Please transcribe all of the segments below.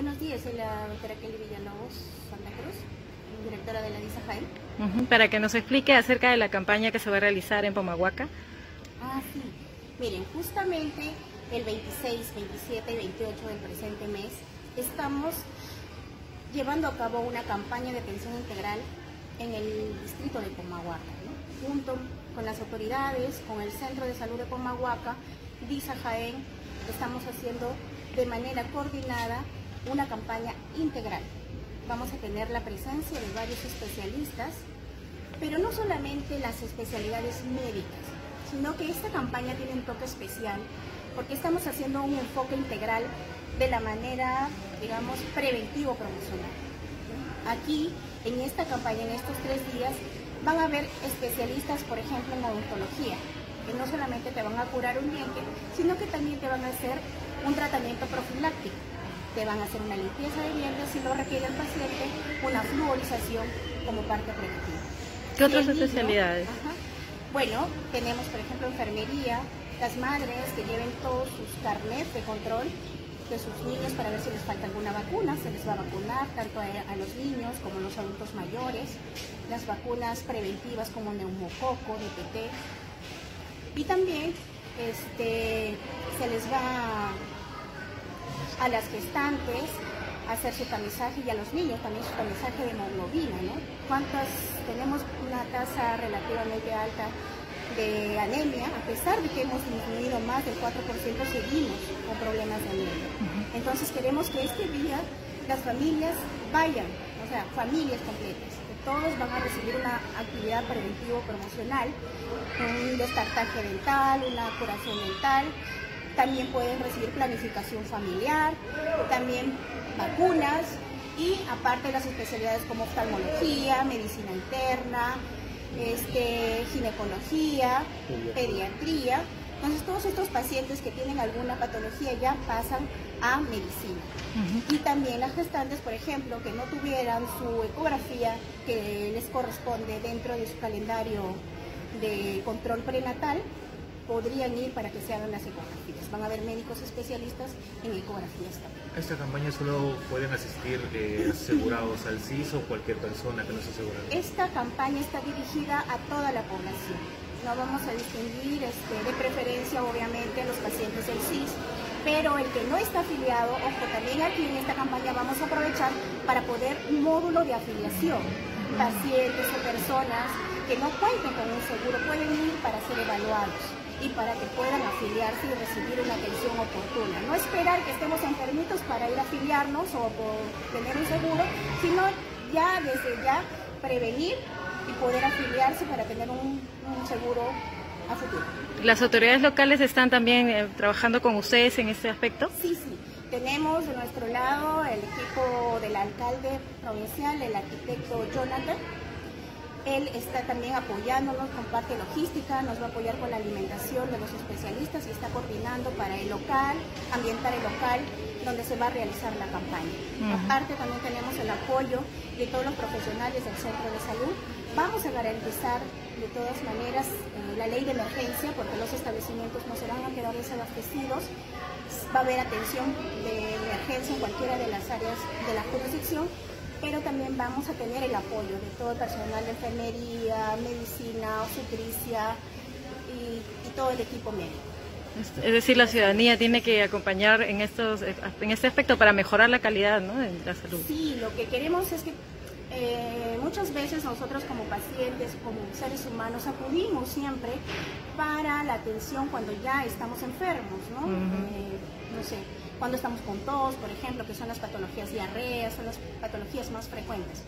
Buenos días, soy la doctora Kelly Villalobos Santa Cruz, directora de la DISA. Uh -huh. Para que nos explique acerca de la campaña que se va a realizar en Pomahuaca. Ah, sí. Miren, justamente el 26, 27 y 28 del presente mes estamos llevando a cabo una campaña de atención integral en el distrito de Pomahuaca, ¿no? junto con las autoridades, con el Centro de Salud de Pomahuaca, DISA Jaén, estamos haciendo de manera coordinada una campaña integral. Vamos a tener la presencia de varios especialistas, pero no solamente las especialidades médicas, sino que esta campaña tiene un toque especial porque estamos haciendo un enfoque integral de la manera, digamos, preventivo-promocional. Aquí, en esta campaña, en estos tres días, van a haber especialistas, por ejemplo, en odontología, que no solamente te van a curar un diente, sino que también te van a hacer un tratamiento profiláctico te van a hacer una limpieza de dientes si lo requiere el paciente, una fluorización como parte preventiva. ¿Qué otras especialidades? Ajá, bueno, tenemos por ejemplo enfermería, las madres que lleven todos sus carnets de control de sus niños para ver si les falta alguna vacuna, se les va a vacunar tanto a, a los niños como a los adultos mayores, las vacunas preventivas como neumococo, DPT, y también este, se les va a las gestantes hacer su tamizaje y a los niños también su tamizaje de hemoglobina, ¿no? ¿Cuántas tenemos una tasa relativamente alta de anemia, a pesar de que hemos disminuido más del 4%, seguimos con problemas de anemia. Entonces queremos que este día las familias vayan, o sea, familias completas, que todos van a recibir una actividad preventivo-promocional, un destartaje dental, una curación dental, también pueden recibir planificación familiar, también vacunas y aparte las especialidades como oftalmología, medicina interna, este, ginecología, pediatría. Entonces todos estos pacientes que tienen alguna patología ya pasan a medicina. Uh -huh. Y también las gestantes, por ejemplo, que no tuvieran su ecografía que les corresponde dentro de su calendario de control prenatal, podrían ir para que se hagan las ecografías. Van a haber médicos especialistas en ecografías también. ¿A esta campaña solo pueden asistir eh, asegurados al CIS o cualquier persona que no se asegurada? Esta campaña está dirigida a toda la población. No vamos a distinguir este, de preferencia, obviamente, a los pacientes del CIS, pero el que no está afiliado, ojo, también aquí en esta campaña vamos a aprovechar para poder un módulo de afiliación. Pacientes o personas que no cuenten con un seguro pueden ir para ser evaluados y para que puedan afiliarse y recibir una atención oportuna. No esperar que estemos enfermitos para ir a afiliarnos o por tener un seguro, sino ya desde ya prevenir y poder afiliarse para tener un, un seguro a futuro. ¿Las autoridades locales están también eh, trabajando con ustedes en este aspecto? Sí, sí. Tenemos de nuestro lado el equipo del alcalde provincial, el arquitecto Jonathan, él está también apoyándonos con parte logística, nos va a apoyar con la alimentación de los especialistas y está coordinando para el local, ambientar el local donde se va a realizar la campaña. Uh -huh. Aparte también tenemos el apoyo de todos los profesionales del centro de salud. Vamos a garantizar de todas maneras eh, la ley de emergencia porque los establecimientos no se van a quedar desabastecidos. Va a haber atención de emergencia en cualquiera de las áreas de la jurisdicción pero también vamos a tener el apoyo de todo el personal de enfermería, medicina, obstetricia y, y todo el equipo médico. Es decir, la ciudadanía tiene que acompañar en, estos, en este aspecto para mejorar la calidad ¿no? de la salud. Sí, lo que queremos es que eh, muchas veces nosotros como pacientes, como seres humanos, acudimos siempre para la atención cuando ya estamos enfermos, ¿no? Uh -huh. eh, no sé, cuando estamos con tos, por ejemplo, que son las patologías diarreas, son las patologías más frecuentes.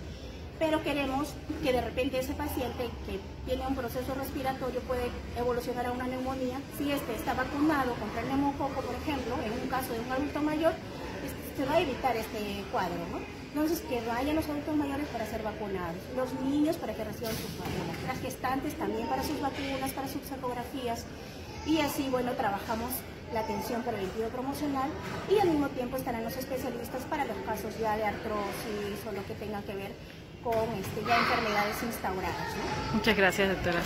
Pero queremos que de repente ese paciente que tiene un proceso respiratorio puede evolucionar a una neumonía. Si este está vacunado contra el neumococo, por ejemplo, en un caso de un adulto mayor, se va a evitar este cuadro, ¿no? Entonces, que vayan los adultos mayores para ser vacunados, los niños para que reciban sus vacunas, las gestantes también para sus vacunas, para sus ecografías, y así, bueno, trabajamos la atención preventiva promocional y al mismo tiempo estarán los especialistas para los casos ya de artrosis o lo que tenga que ver con este, ya enfermedades instauradas. ¿no? Muchas gracias, doctora.